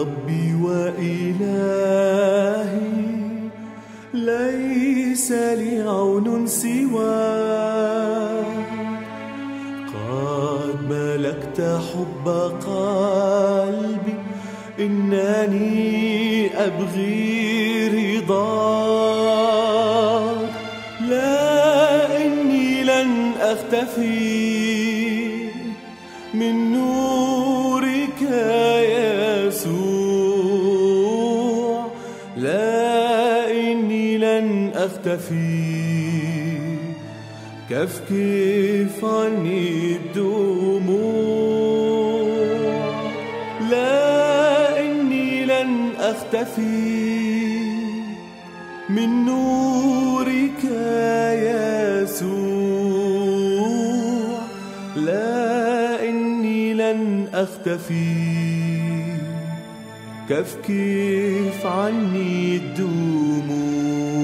ربي وإلهي ليس لي عون سواك. قد ملكت حب قلبي إنني أبغي رضاك. لا إني لن أختفي من نورك. لن أختفي كفكف عني الدموع لا إني لن أختفي. من نورك يسوع. لا إني لن أختفي. كفكف عني الدموع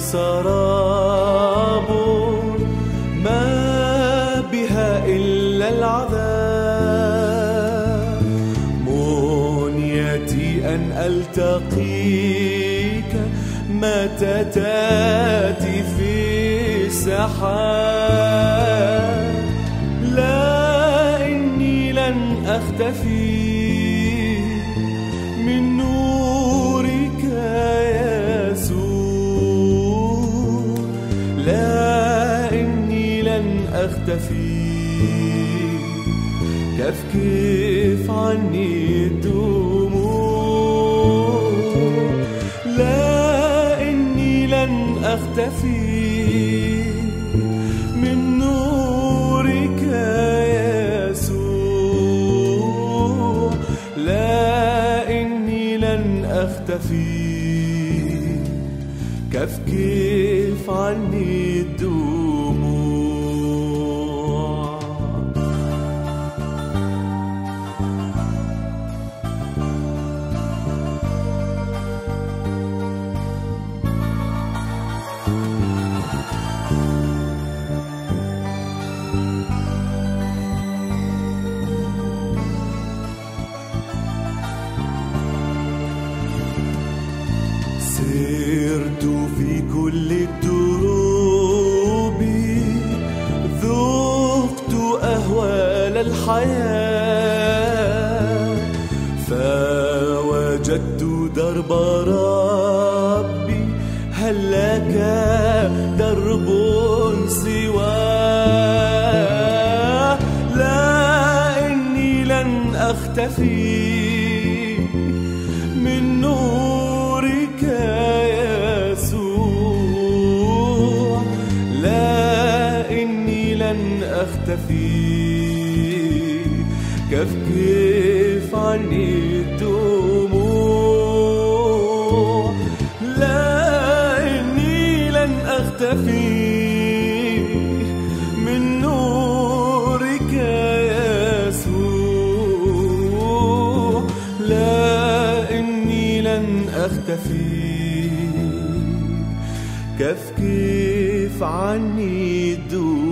سراب ما بها إلا العذاب. منيتي أن ألتقيك متى تأتي في السحاب لا إني لن أختفي. لن أختفي كفكف عني الدموع؟ لا إني لن أختفي. من نورك يسوع. لا إني لن أختفي. كفكف عني الدموع؟ سرت في كل الدروب ذقت أهوال الحياة فوجدت درب ربي هل لك درب سواه؟ لا إني لن أختفي. لن أختفي كفكف عني الدموع؟ لا إني لن أختفي. من نورك يسوع. لا إني لن أختفي. كفكف عني الدموع؟